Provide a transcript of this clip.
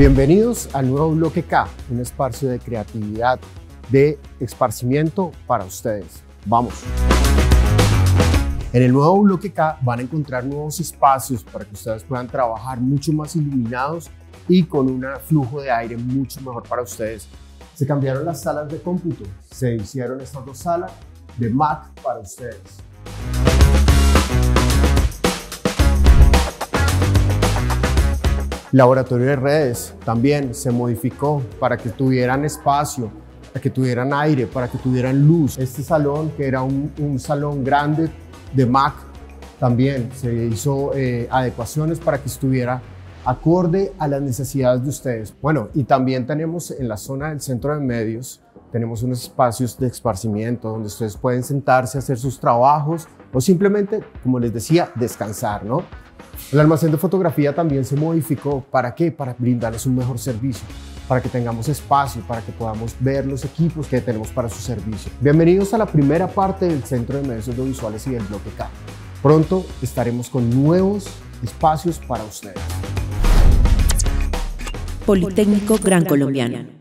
Bienvenidos al nuevo bloque K, un espacio de creatividad, de esparcimiento para ustedes. Vamos. En el nuevo bloque K van a encontrar nuevos espacios para que ustedes puedan trabajar mucho más iluminados y con un flujo de aire mucho mejor para ustedes. Se cambiaron las salas de cómputo, se hicieron estas dos salas de Mac para ustedes. Laboratorio de redes también se modificó para que tuvieran espacio, para que tuvieran aire, para que tuvieran luz. Este salón, que era un, salón grande de Mac, también se hizo eh, adecuaciones para que estuviera acorde a las necesidades de ustedes. Bueno, y también tenemos en la zona del centro de medios, tenemos unos espacios de esparcimiento donde ustedes pueden sentarse, hacer sus trabajos o simplemente, como les decía, descansar, ¿no? El almacén de fotografía también se modificó. ¿Para qué? Para brindarles un mejor servicio, para que tengamos espacio, para que podamos ver los equipos que tenemos para su servicio. Bienvenidos a la primera parte del Centro de Medios Audiovisuales y del Bloque K. Pronto estaremos con nuevos espacios para ustedes. Politécnico Gran Colombiano.